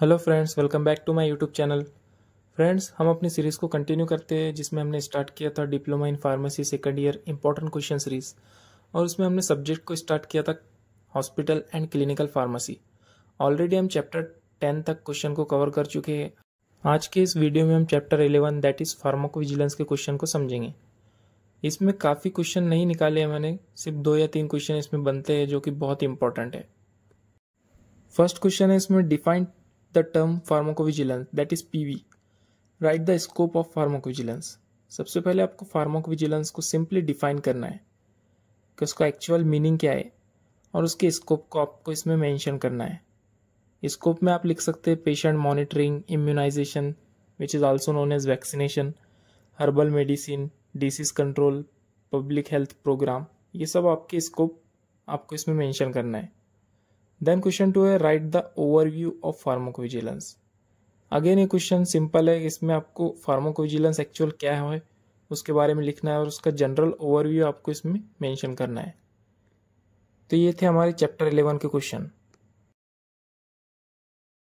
Hello friends, welcome back to my YouTube channel. Friends, हम अपनी series को continue करते हैं, जिसमें हमने स्टार्ट किया था diploma in pharmacy second year important question series. और उसमें हमने सब्जेक्ट को स्टार्ट किया था hospital and clinical pharmacy. Already हम चैप्टर टेन तक क्वेश्चन को कवर कर चुके हैं। आज के इस वीडियो में हम chapter eleven, that is pharmacovigilance के क्वेश्चन को समझेंगे। इसमें काफ़ी क्वेश्चन नहीं निकाले हैं मैंने, सिर्फ़ दो या तीन क्वेश्चन इसमें बनते हैं, जो कि बहुत इंपॉर्टेंट है। फ़र्स्ट क्वेश्चन है इसमें defined the term pharmacovigilance, that is PV. Write the scope of pharmacovigilance. सबसे पहले आपको फार्माकोविजिलेंस को सिंपली डिफाइन करना है कि उसका एक्चुअल मीनिंग क्या है और उसके स्कोप को आपको इसमें मेंशन करना है स्कोप में आप लिख सकते हैं patient monitoring immunisation which is also known as vaccination herbal medicine disease control public health programme ये सब आपके स्कोप आपको इसमें मेंशन करना है देन क्वेश्चन टू है right the overview of pharmacovigilance again ये क्वेश्चन सिंपल है, इसमें आपको फार्माकोविजिलेंस एक्चुअल क्या है, उसके बारे में लिखना है और उसका जनरल ओवरव्यू आपको इसमें मेंशन करना है। तो ये थे हमारे चैप्टर इलेवन के क्वेश्चन